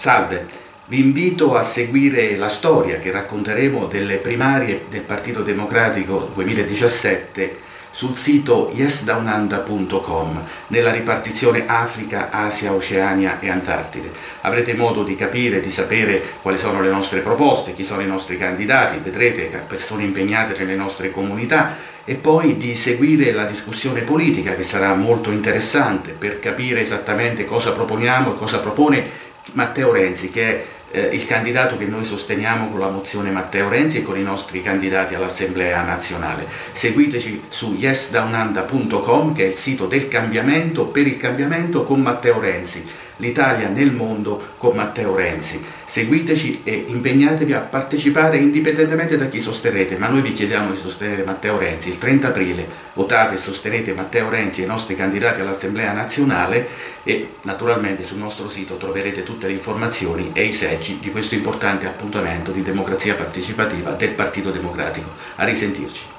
Salve, vi invito a seguire la storia che racconteremo delle primarie del Partito Democratico 2017 sul sito yesdownanda.com nella ripartizione Africa, Asia, Oceania e Antartide. Avrete modo di capire, di sapere quali sono le nostre proposte, chi sono i nostri candidati, vedrete persone impegnate nelle nostre comunità e poi di seguire la discussione politica che sarà molto interessante per capire esattamente cosa proponiamo e cosa propone Matteo Renzi che è eh, il candidato che noi sosteniamo con la mozione Matteo Renzi e con i nostri candidati all'Assemblea nazionale. Seguiteci su yesdownanda.com che è il sito del cambiamento per il cambiamento con Matteo Renzi l'Italia nel mondo con Matteo Renzi. Seguiteci e impegnatevi a partecipare indipendentemente da chi sosterrete, ma noi vi chiediamo di sostenere Matteo Renzi. Il 30 aprile votate e sostenete Matteo Renzi e i nostri candidati all'Assemblea nazionale e naturalmente sul nostro sito troverete tutte le informazioni e i seggi di questo importante appuntamento di democrazia partecipativa del Partito Democratico. A risentirci.